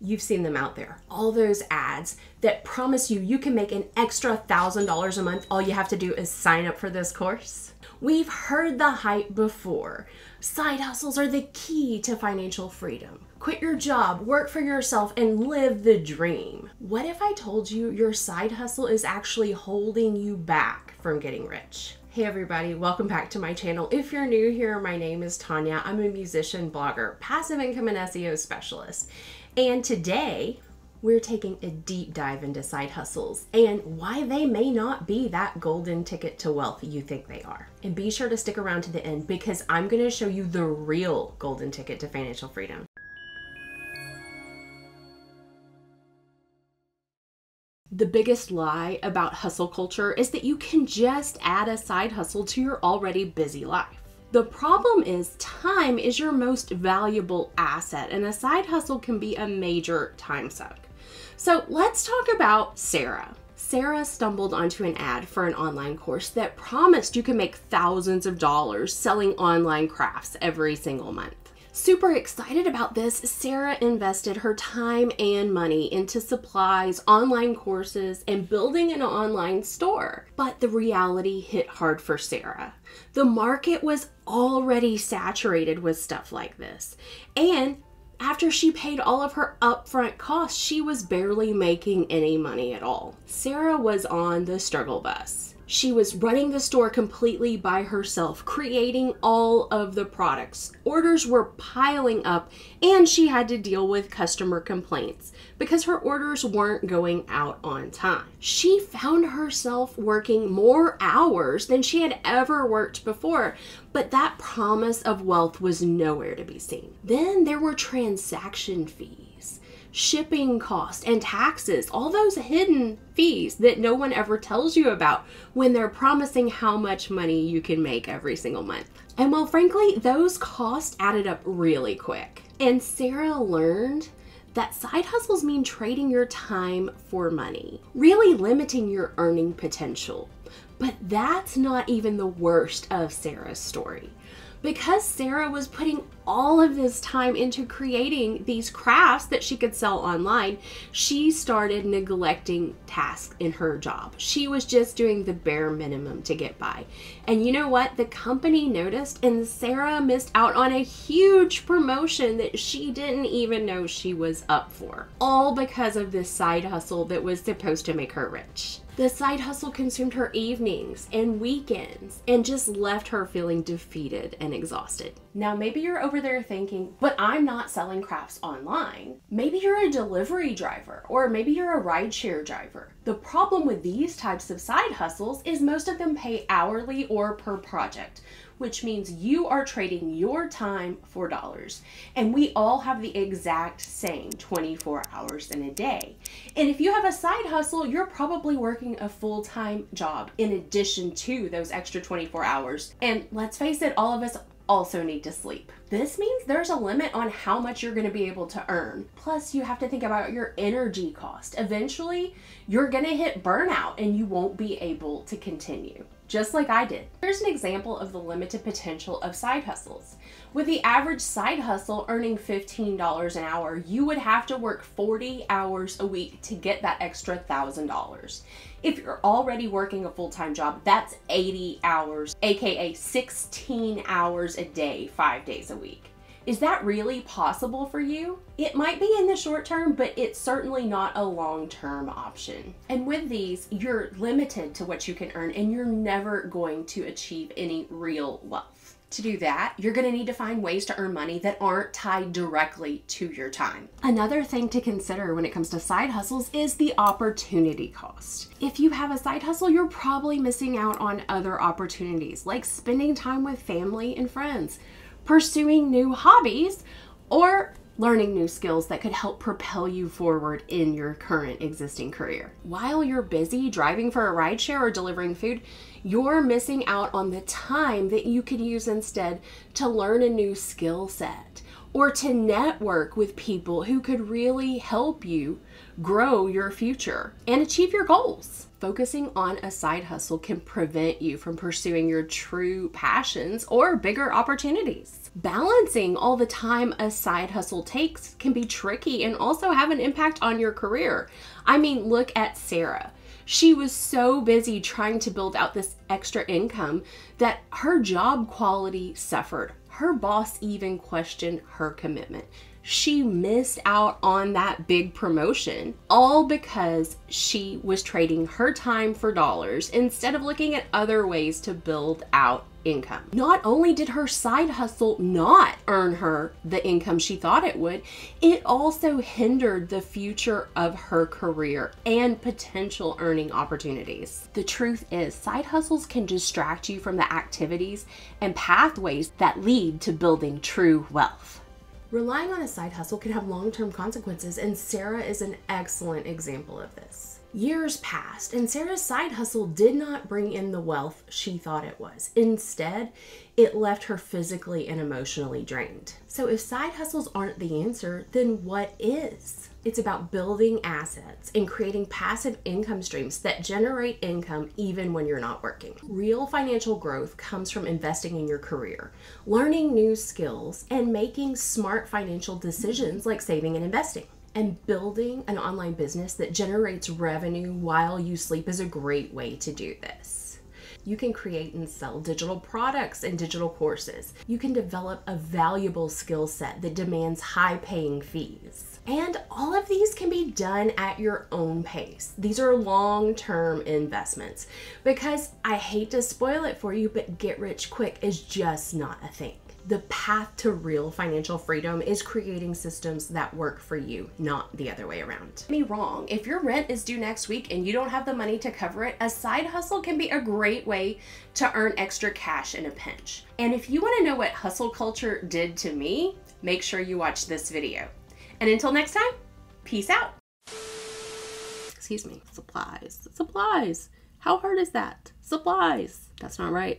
You've seen them out there. All those ads that promise you you can make an extra $1,000 a month. All you have to do is sign up for this course. We've heard the hype before. Side hustles are the key to financial freedom. Quit your job, work for yourself, and live the dream. What if I told you your side hustle is actually holding you back from getting rich? Hey everybody, welcome back to my channel. If you're new here, my name is Tonya. I'm a musician, blogger, passive income and SEO specialist. And today, we're taking a deep dive into side hustles and why they may not be that golden ticket to wealth you think they are. And be sure to stick around to the end because I'm going to show you the real golden ticket to financial freedom. The biggest lie about hustle culture is that you can just add a side hustle to your already busy life. The problem is, time is your most valuable asset, and a side hustle can be a major time suck. So, let's talk about Sarah. Sarah stumbled onto an ad for an online course that promised you could make thousands of dollars selling online crafts every single month. Super excited about this, Sarah invested her time and money into supplies, online courses, and building an online store. But the reality hit hard for Sarah. The market was already saturated with stuff like this. And after she paid all of her upfront costs, she was barely making any money at all. Sarah was on the struggle bus. She was running the store completely by herself, creating all of the products. Orders were piling up, and she had to deal with customer complaints because her orders weren't going out on time. She found herself working more hours than she had ever worked before, but that promise of wealth was nowhere to be seen. Then there were transaction fees shipping costs and taxes, all those hidden fees that no one ever tells you about when they're promising how much money you can make every single month. And well, frankly, those costs added up really quick. And Sarah learned that side hustles mean trading your time for money, really limiting your earning potential. But that's not even the worst of Sarah's story because Sarah was putting all of this time into creating these crafts that she could sell online, she started neglecting tasks in her job. She was just doing the bare minimum to get by. And you know what? The company noticed, and Sarah missed out on a huge promotion that she didn't even know she was up for, all because of this side hustle that was supposed to make her rich. The side hustle consumed her evenings and weekends and just left her feeling defeated and exhausted. Now, maybe you're over there thinking, but I'm not selling crafts online. Maybe you're a delivery driver or maybe you're a rideshare driver. The problem with these types of side hustles is most of them pay hourly or per project, which means you are trading your time for dollars. And we all have the exact same 24 hours in a day. And if you have a side hustle, you're probably working a full time job in addition to those extra 24 hours. And let's face it, all of us also need to sleep. This means there's a limit on how much you're going to be able to earn. Plus, you have to think about your energy cost. Eventually, you're going to hit burnout and you won't be able to continue just like I did. Here's an example of the limited potential of side hustles. With the average side hustle earning $15 an hour, you would have to work 40 hours a week to get that extra $1,000. If you're already working a full time job, that's 80 hours, aka 16 hours a day, five days a week. Is that really possible for you? It might be in the short term, but it's certainly not a long term option. And with these, you're limited to what you can earn and you're never going to achieve any real wealth. To do that, you're going to need to find ways to earn money that aren't tied directly to your time. Another thing to consider when it comes to side hustles is the opportunity cost. If you have a side hustle, you're probably missing out on other opportunities like spending time with family and friends pursuing new hobbies, or learning new skills that could help propel you forward in your current existing career. While you're busy driving for a rideshare or delivering food, you're missing out on the time that you could use instead to learn a new skill set or to network with people who could really help you grow your future and achieve your goals. Focusing on a side hustle can prevent you from pursuing your true passions or bigger opportunities. Balancing all the time a side hustle takes can be tricky and also have an impact on your career. I mean, look at Sarah. She was so busy trying to build out this extra income that her job quality suffered. Her boss even questioned her commitment she missed out on that big promotion, all because she was trading her time for dollars instead of looking at other ways to build out income. Not only did her side hustle not earn her the income she thought it would, it also hindered the future of her career and potential earning opportunities. The truth is, side hustles can distract you from the activities and pathways that lead to building true wealth. Relying on a side hustle can have long term consequences, and Sarah is an excellent example of this. Years passed, and Sarah's side hustle did not bring in the wealth she thought it was. Instead, it left her physically and emotionally drained. So, if side hustles aren't the answer, then what is? It's about building assets and creating passive income streams that generate income even when you're not working. Real financial growth comes from investing in your career, learning new skills, and making smart financial decisions like saving and investing. And building an online business that generates revenue while you sleep is a great way to do this. You can create and sell digital products and digital courses. You can develop a valuable skill set that demands high paying fees and all of these can be done at your own pace. These are long term investments because I hate to spoil it for you, but get rich quick is just not a thing. The path to real financial freedom is creating systems that work for you, not the other way around. Me wrong. If your rent is due next week and you don't have the money to cover it, a side hustle can be a great way to earn extra cash in a pinch. And if you want to know what hustle culture did to me, make sure you watch this video. And until next time, peace out. Excuse me, supplies. Supplies. How hard is that? Supplies. That's not right.